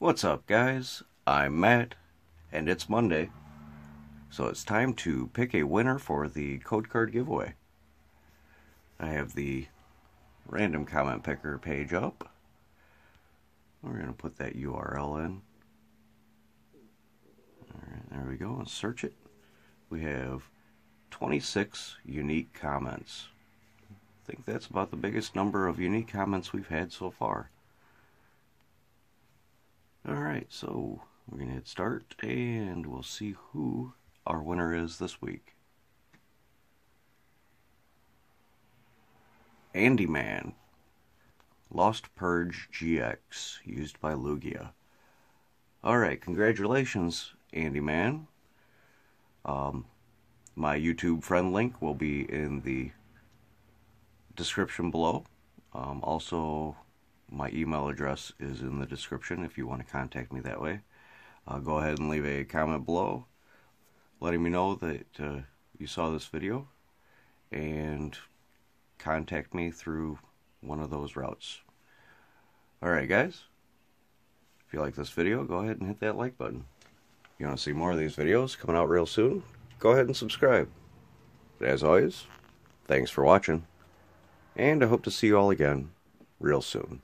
What's up, guys? I'm Matt, and it's Monday, so it's time to pick a winner for the code card giveaway. I have the random comment picker page up. We're going to put that URL in. Alright, there we go, and search it. We have 26 unique comments. I think that's about the biggest number of unique comments we've had so far. Alright, so we're going to hit start and we'll see who our winner is this week. Andy Man, Lost Purge GX, used by Lugia. Alright, congratulations, Andy Man. Um, my YouTube friend link will be in the description below. Um, also, my email address is in the description if you want to contact me that way. Uh, go ahead and leave a comment below letting me know that uh, you saw this video and contact me through one of those routes. Alright guys, if you like this video, go ahead and hit that like button. If you want to see more of these videos coming out real soon, go ahead and subscribe. But as always, thanks for watching, and I hope to see you all again real soon.